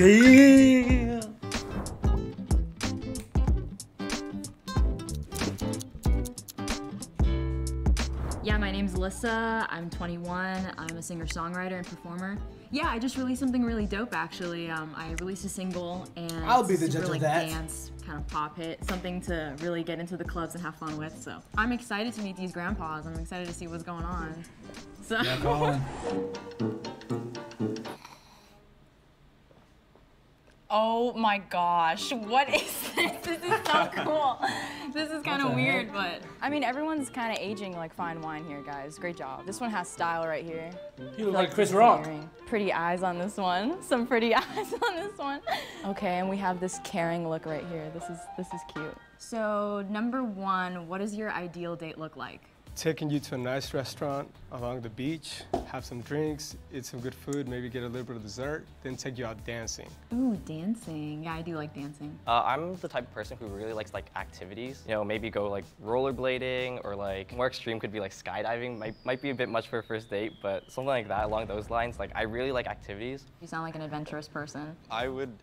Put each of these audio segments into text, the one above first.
Damn. Yeah, my name's Alyssa. I'm 21. I'm a singer songwriter and performer. Yeah, I just released something really dope actually. Um, I released a single and I'll be the judge of that. dance kind of pop hit, something to really get into the clubs and have fun with. So I'm excited to meet these grandpas. I'm excited to see what's going on. So Yeah, Oh my gosh, what is this? This is so cool. This is kind of weird, heck? but I mean, everyone's kind of aging like fine wine here, guys. Great job. This one has style right here. You look I like Chris Rock. layering. Pretty eyes on this one. Some pretty eyes on this one. Okay, and we have this caring look right here. This is this is cute. so number one, what does your ideal date look like? Taking you to a nice restaurant along the beach, have some drinks, eat some good food, maybe get a little bit of dessert, then take you out dancing. Ooh, dancing. Yeah, I do like dancing. Uh, I'm the type of person who really likes like activities. You know, maybe go like rollerblading or like more extreme could be like skydiving. Might might be a bit much for a first date, but something like that along those lines. Like I really like activities. You sound like an adventurous person. I would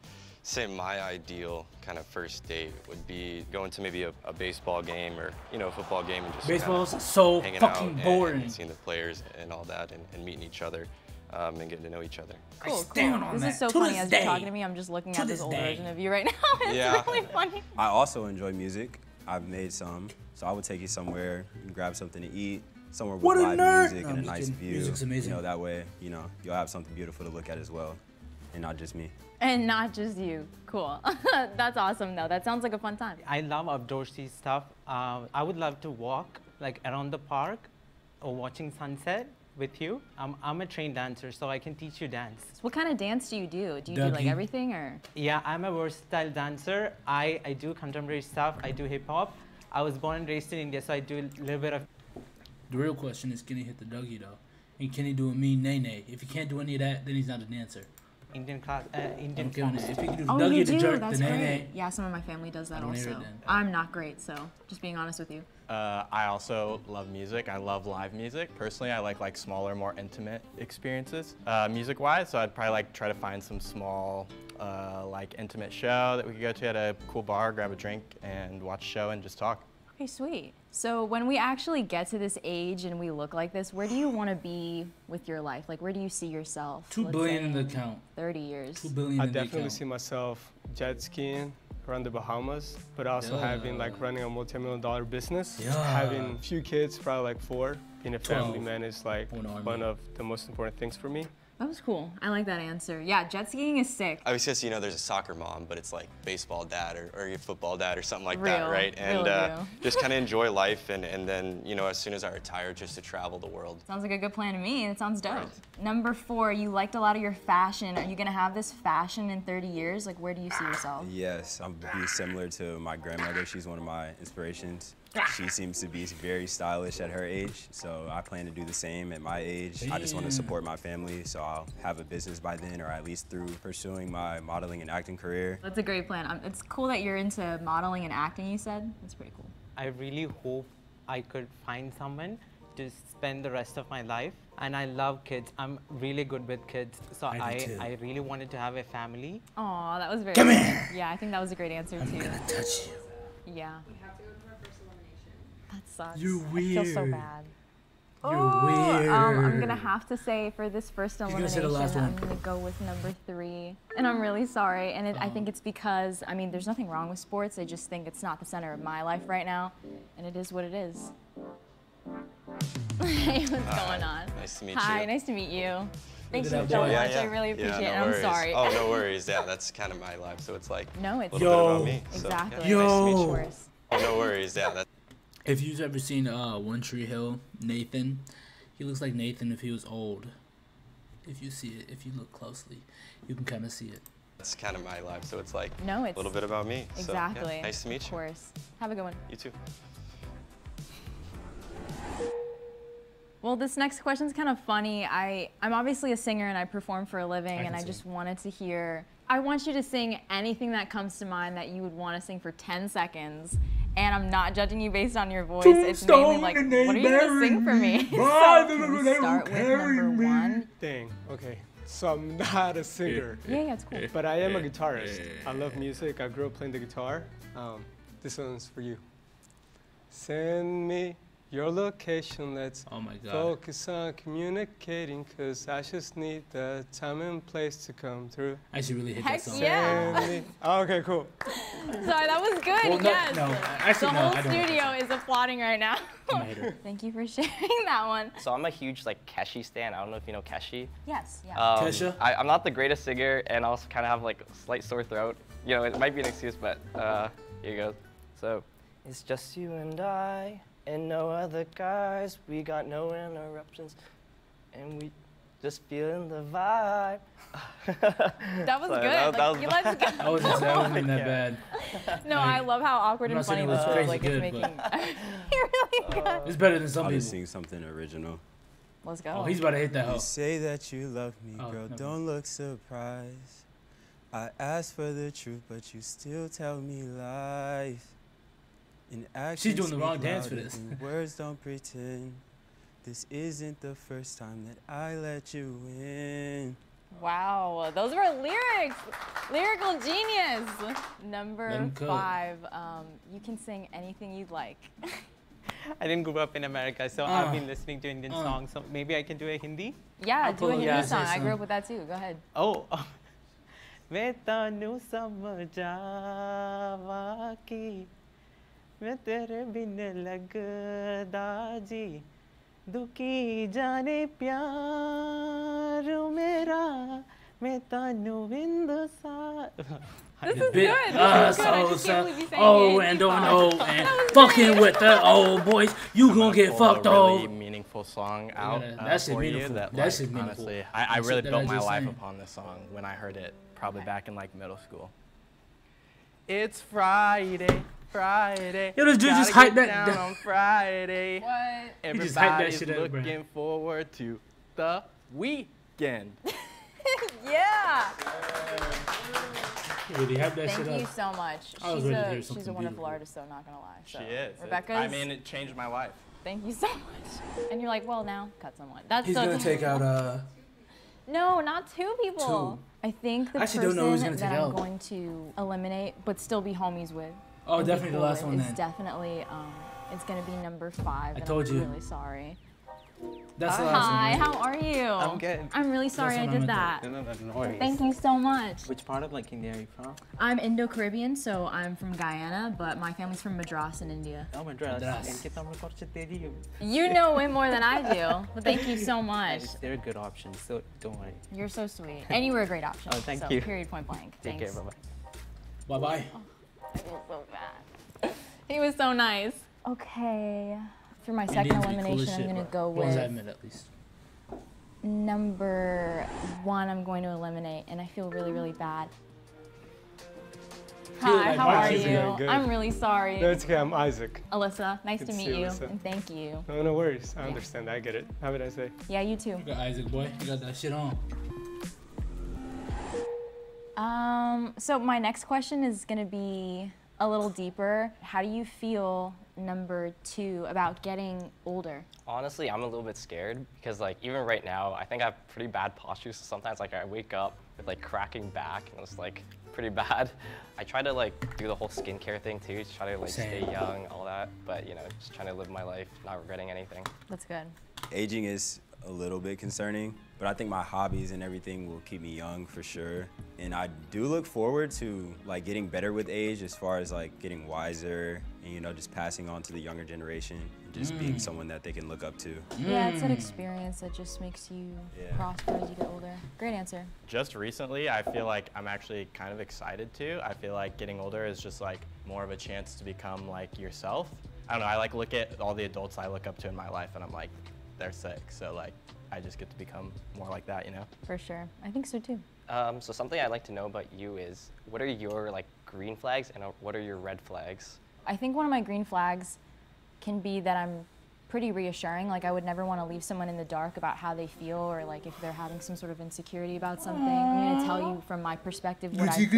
say my ideal kind of first date would be going to maybe a, a baseball game or you know a football game and just Baseball's kind of so hanging fucking out and- boring. and, seeing the players and all that and, and meeting each other um, and getting to know each other. I Cool, stand cool. on This that. is so To funny this as you're talking to me. I'm just looking To at this this old version of you right now. It's Yeah. really funny. I also enjoy music. I've made some, so I would take you somewhere, and grab something to eat, somewhere with What live nerd! music No, and a I'm just nice kidding. view. Music's amazing. You know that way, you know you'll have something beautiful to look at as well, and not just me. And not just you. Cool. That's awesome though. That sounds like a fun time. I love outdoorsy stuff. Uh, I would love to walk like around the park or watching sunset with you. Um, I'm a trained dancer, so I can teach you dance. What kind of dance do you do? Do you do like everything or? Yeah, I'm a versatile dancer. I, I do contemporary stuff. I do hip hop. I was born and raised in India, so I do a little bit of The real question is, can he hit the Dougie though? And can he do a mean Nae Nae? If he can't do any of that, then he's not a dancer. Indian class, uh, Indian I'm giving it. class. If he can do Oh, Dougie, you do. jerk, That's great. Yeah, some of my family does that I don't hear also. I'm not great, so just being honest with you. Uh, I also love music. I love live music. Personally, I like like smaller, more intimate experiences, uh, music-wise. So I'd probably like try to find some small, uh, like intimate show that we could go to at a cool bar, grab a drink, and watch a show and just talk. Okay, sweet. So when we actually get to this age and we look like this, where do you want to be with your life? Like, where do you see yourself? Two let's billion say, in the account. 30 years. Two billion I in the definitely see myself jet skiing around the Bahamas, but also having like running a multi-million dollar business, Yeah. having a few kids, probably like four. Being a family Twelve. man is like One one of the most important things for me. That was cool. I like that answer. Yeah, jet skiing is sick. I was just you know there's a soccer mom, but it's like baseball dad or, or your football dad or something like Real, that, right? And real uh, real. just kind of enjoy life and, and then you know as soon as I retire, just to travel the world. Sounds like a good plan to me. It sounds dope. Number four, you liked a lot of your fashion. Are you gonna have this fashion in 30 years? Like, where do you see yourself? Yes, I'm be similar to my grandmother. She's one of my inspirations. She seems to be very stylish at her age, so I plan to do the same at my age. I just want to support my family, so I'll have a business by then, or at least through pursuing my modeling and acting career. That's a great plan. Um, It's cool that you're into modeling and acting. You said that's pretty cool. I really hope I could find someone to spend the rest of my life. And I love kids. I'm really good with kids. So I I. I really wanted to have a family. Aw, that was very. Come sweet. here. Yeah, I think that was a great answer I'm too. gonna touch you. Yeah. That sucks. You're I feel so weird. bad. You're Oh, weird. Um, I'm gonna have to say for this first gonna elimination, say the last I'm one. gonna go with number three, and I'm really sorry. And it, I Uh-huh. think it's because I mean, there's nothing wrong with sports. I just think it's not the center of my life right now, and it is what it is. hey, what's going on? Nice to meet Hi, you. nice to meet you. Thank at you that so boy. much. I really appreciate yeah, it. I'm worries. sorry. Oh, no worries. Yeah, that's kind of my life. So it's like no, a it's little Yo. bit about me. So, exactly. yeah, nice to meet you. Oh, no worries. Yeah, that's If you've ever seen uh, One Tree Hill, Nathan, he looks like Nathan if he was old. If you see it, if you look closely, you can kind of see it. that's kind of my life. So it's like No, it's a little bit about me. So, yeah, exactly. nice to meet Of you. course. Have a good one. You too. Well, this next question's kind of funny. I, I'm obviously a singer and I perform for a living, I and can I sing. just wanted to hear. I want you to sing anything that comes to mind that you would want to sing for 10 seconds. And I'm not judging you based on your voice. It's mainly like, what are you going to sing for me? so, can we start with number one? Dang. Okay. So I'm not a singer. yeah, yeah, it's cool. But I am a guitarist. I love music. I grew up playing the guitar. Um, this one's for you. Send me your location. Let's Oh my god. focus on communicating. Cause I just need the time and place to come through. I should really hit Heck that song. yeah. Oh, okay, cool. Sorry, that was good. Well, no, yes. no, actually, the no, whole I don't like studio is applauding right now. I'm a hater. Thank you for sharing that one. So I'm a huge like Keshi stan. I don't know if you know Keshi. Yes. Yeah. Um, Kesha? I, I'm not the greatest singer, and I also kind of have like a slight sore throat. You know, it might be an excuse, but uh, here you go. So it's just you and I, and no other guys. We got no interruptions, and we just feeling the vibe. that was Sorry, good. that- that like, was- let's go. I wasn't, that wasn't that bad. No, I love how awkward and not funny saying it this was was. crazy Like good, it's making. You're really uh, good. It's better than some I'll people. just sing something original. Let's go. Oh, he's about to hit that You hoe. say that you love me, Oh, girl. never Don't look surprised. I ask for the truth, but you still tell me lies. She's doing the wrong dance for this. words don't pretend. This isn't the first time that I let you in. Wow, those were lyrics. Lyrical genius. Number five, um, you can sing anything you'd like. I didn't grow up in America, so uh, I've been listening to Indian uh, songs. So maybe I can do a Hindi. Yeah, do a Hindi yeah. song. I grew up with that too. Go ahead. Oh. ਮੈਂ ਤੈਨੂੰ ਸਮਝਾਵਾਂ ਕਿ मैं तेरे बिन लगदा जी दुखी जाने प्यार मेरा मैं तनु बिंद सा This is Bit good. This us, is good. I oh, just so, can't believe you sang oh, it. and don't know, and fucking with the old boys, you gonna get pull fucked a really off. meaningful song out gotta- uh, that shit for you meaningful. that That like, shit meaningful. honestly I, I That really shit that built I my just life sang. upon this song when I heard it probably back in like middle school. It's Friday, Friday. Yo, this dude just hyped that- down on Friday. What? He just hyped that Everybody's shit up, bro. looking forward to the weekend. Yeah. He really hyped that Thank shit you up. so much. I was She's ready to a hear she's a wonderful beautiful. artist, so not gonna lie. So, she is. Rebecca. I mean, it changed my life. thank you so much. And you're like, well, now cut someone. That's He's so gonna take out uh. No, not two people. Two. I think the I person don't know who's gonna that take I'm going to eliminate, but still be homies with. Oh, definitely the last one. It's definitely um, it's gonna be number five. I told I'm you. Really sorry. That's the uh, last Hi, one. Hi, how are you? I'm good. I'm really sorry I did I that. Thank you so much. Which part of like India are you from? I'm Indo-Caribbean, so I'm from Guyana, but my family's from Madras in India. Oh, Madras. Madras. You know way more than I do. But thank you so much. They're a good option, so don't worry. You're so sweet. And you were a great option. oh, thank so, you. Period, point blank. Take Thanks. care, bye-bye. Bye-bye. Oh. Bye bye. I feel so bad. He was so nice. Okay. For my second Indians cool elimination, I'm gonna bro. go Well, as I with admit, at least. number one. I'm going to eliminate, and I feel really, really bad. Hi, like how are you? I'm really sorry. No, it's okay. I'm Isaac. Alyssa, nice Good to to meet you, you, Alyssa. and thank you. No, no worries. I Yeah. understand. I get it. Have a nice day. Yeah, you too. You got Isaac, boy. You got that shit on. Um, Um, so my next question is gonna be a little deeper. How do you feel, number two, about getting older? Honestly, I'm a little bit scared because like even right now, I think I have pretty bad posture. So sometimes like I wake up with like cracking back and it's like pretty bad. I try to like do the whole skincare thing too, to try to like Same. stay young, all that. But you know, just trying to live my life, not regretting anything. That's good. Aging is a little bit concerning, but I think my hobbies and everything will keep me young for sure. And I do look forward to like getting better with age as far as like getting wiser and you know just passing on to the younger generation and just being mm. someone that they can look up to. Yeah, it's an mm. experience that just makes you Yeah. prosper as you get older. Great answer. Just recently, I feel like I'm actually kind of excited too. I feel like getting older is just like more of a chance to become like yourself. I don't know. I like look at all the adults I look up to in my life, and I'm like, they're sick. So like, I just get to become more like that, you know? For sure. I think so too. Um, so something I'd like to know about you is what are your like green flags and uh, what are your red flags? I think one of my green flags can be that I'm pretty reassuring. Like I would never want to leave someone in the dark about how they feel or like if they're having some sort of insecurity about something. I'm going to tell you from my perspective what I think.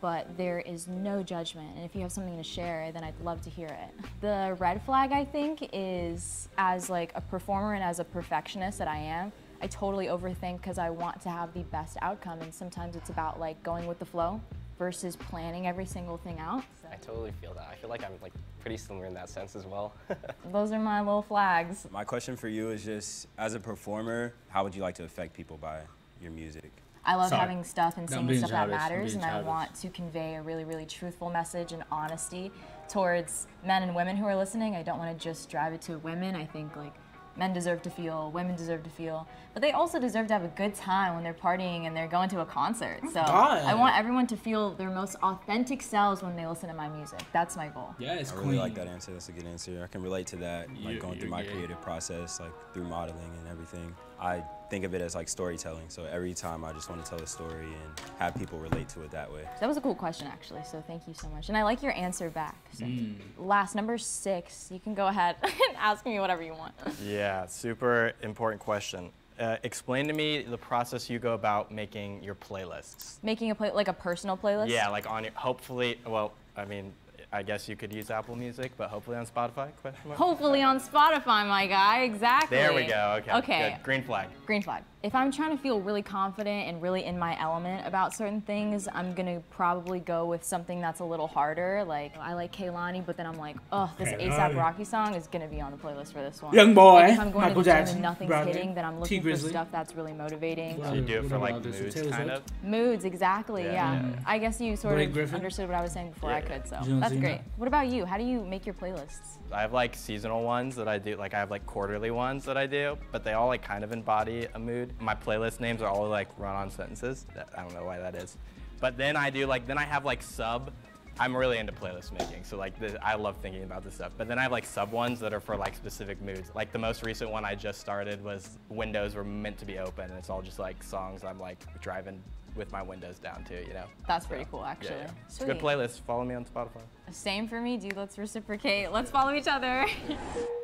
But there is no judgment. And if you have something to share, then I'd love to hear it. The red flag I think is as like a performer and as a perfectionist that I am, I totally overthink because I want to have the best outcome, and sometimes it's about like going with the flow versus planning every single thing out. So I totally feel that. I feel like I'm like pretty similar in that sense as well. those are my little flags. My question for you is just, as a performer, how would you like to affect people by your music? I love Sorry. having stuff and No, singing stuff that childish. I'm matters, being and I want to convey a really, really truthful message and honesty towards men and women who are listening. I don't want to just drive it to women. I think like men deserve to feel, women deserve to feel, but they also deserve to have a good time when they're partying and they're going to a concert. Oh so God. I want everyone to feel their most authentic selves when they listen to my music. That's my goal. Yeah, it's I queen. really like that answer. That's a good answer. I can relate to that, like You- going through you're my gay. creative process, like through modeling and everything. I think of it as like storytelling. So every time I just want to tell a story and have people relate to it that way. That was a cool question, actually. So thank you so much, and I like your answer back. So Mm. last number six, you can go ahead and ask me whatever you want. Yeah, super important question. Uh, explain to me the process you go about making your playlists. Making a play like a personal playlist. Yeah, like on your, hopefully, well, I mean, I guess you could use Apple Music, but hopefully on Spotify, question mark? Hopefully on Spotify, my guy. Exactly. There we go, okay. Okay. Good. Green flag. Green flag. If I'm trying to feel really confident and really in my element about certain things, I'm gonna probably go with something that's a little harder. Like I like Kehlani, but then I'm like, oh, this Kehlani. ASAP Rocky song is gonna be on the playlist for this one. Young boy, Like if I'm going Michael to the gym Jackson, and nothing's Bradley, hitting, then I'm looking for stuff that's really motivating. So you do it for like moods, kind of? Moods, exactly. Yeah, Yeah. yeah. I guess you sort Blake of Griffin? understood what I was saying before I could, so You that's see great. What about you? How do you make your playlists? I have like seasonal ones that I do, like I have like quarterly ones that I do, but they all like kind of embody a mood. My playlist names are all like run-on sentences. I don't know why that is. But then I do like, then I have like sub, I'm really into playlist making, so like the, I love thinking about this stuff. But then I have like sub ones that are for like specific moods. Like the most recent one I just started was windows were meant to be open, and it's all just like songs I'm like driving with my windows down too, you know? That's So, pretty cool, actually. yeah. It's a good playlist. Follow me on Spotify. Same for me, dude. Let's reciprocate. Let's follow each other.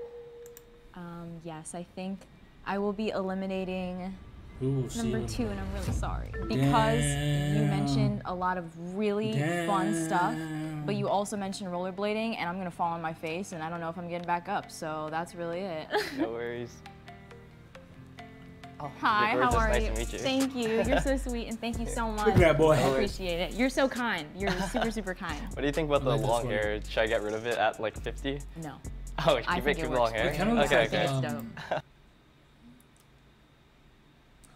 um, yes, I think I will be eliminating Who will see number two, and I'm really sorry because you mentioned a lot of really fun stuff, but you also mentioned rollerblading, and I'm gonna fall on my face, and I don't know if I'm getting back up. So that's really it. no worries. Oh, Hi, how are nice you? you. Thank you. You're so sweet, and thank you so much. Look at that boy. I appreciate it. You're so kind. You're super, super kind. What do you think about the like long hair? Should I get rid of it at like 50? No. Oh, I keep think it, it keep works long hair? It kinda looks okay, like, okay. Um, dope.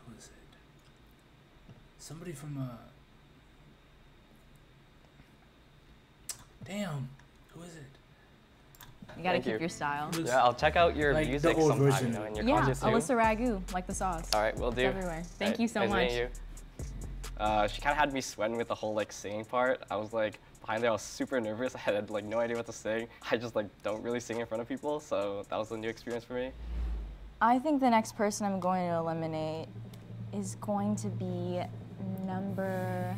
Who is it? Somebody from uh. Damn, who is it? You gotta Thank keep you. your style. It yeah, I'll check out your Like the music old sometime, version. you know, in your Yeah, concerts too. Alyssa Ragu, like the sauce. All right, we'll do. everywhere. Thank Alright, you so nice much. meeting you. Uh, she kind of had me sweating with the whole like singing part. I was like behind there, I was super nervous. I had like no idea what to sing. I just like don't really sing in front of people, so that was a new experience for me. I think the next person I'm going to eliminate is going to be number.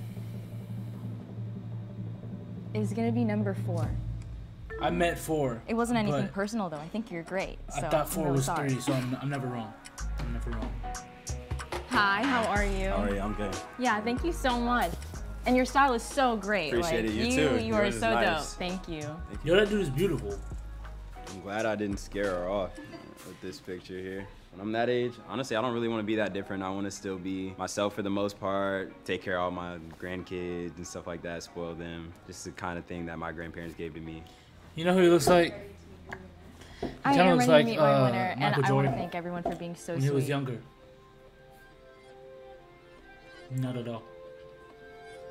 Is going to be number four. I meant four. It wasn't anything personal though. I think you're great. I thought four really was sorry. three, so I'm, I'm never wrong. I'm never wrong. Hi, how are you? All right, I'm good. Yeah, thank you so much. And your style is so great. Appreciate like, it. You you, too. You are Yours is so dope. nice. Thank you. Yo, that dude is beautiful. I'm glad I didn't scare her off with this picture here. When I'm that age, honestly, I don't really want to be that different. I want to still be myself for the most part, take care of all my grandkids and stuff like that, spoil them. Just the kind of thing that my grandparents gave to me. You know who he looks like I kinda am looks ready like, to meet my uh, winner, and Michael I want to thank everyone for being so when sweet. he was younger? Not at all.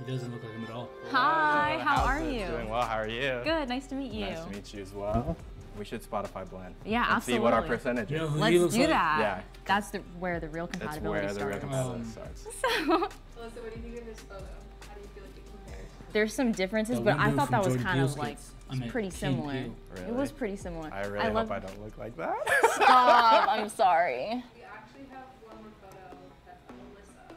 He doesn't look like him at all. Hi, how How's are you? Doing well. How are you? Good, nice to meet you. Nice to meet you as well. We should Spotify blend. Yeah, and See what our absolutely. percentage You know is. who Let's do like? that. Yeah. That's the where the real That's compatibility where the real starts. compatibility Um, starts. Alyssa, what do you think of this photo? How do you feel like it compares? There's some differences, That but I thought that was Jordan kind of like skits. I meant pretty similar. Peele. It was pretty similar. I really love, hope I don't look like that. Stop! I'm sorry. We actually have one more photo that's of Alyssa.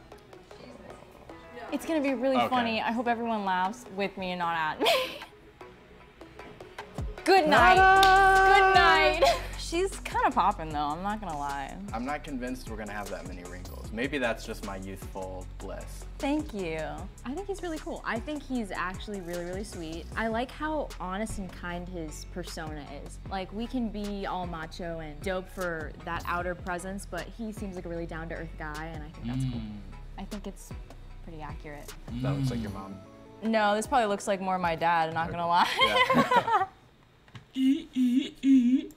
She's this age. No. It's gonna be really Okay. funny. I hope everyone laughs with me and not at me. Good night. Good night. She's kind of popping though, I'm not gonna lie. I'm not convinced we're gonna have that many wrinkles. Maybe that's just my youthful bliss. Thank you. I think he's really cool. I think he's actually really, really sweet. I like how honest and kind his persona is. Like, we can be all macho and dope for that outer presence, but he seems like a really down to earth guy, and I think that's cool. Mm. I think it's pretty accurate. That looks like your mom. No, this probably looks like more my dad, not gonna lie. Yeah. 咦咦咦